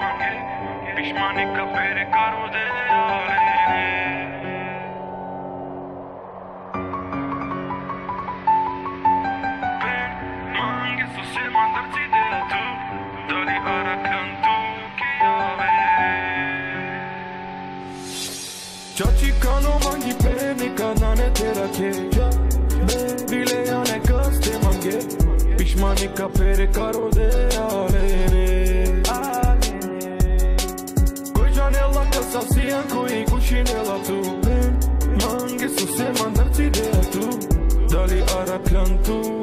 Pishmani ka pere Ben mangi su se mandar si de tu Dali kantu ki ave Qaci ka no mangi peni ka nane tera ke Bile jane kës te mange Pishmani ka pere karu de Italian cu ei cu tu. M-am găsit să mă ți de tu. Dali tu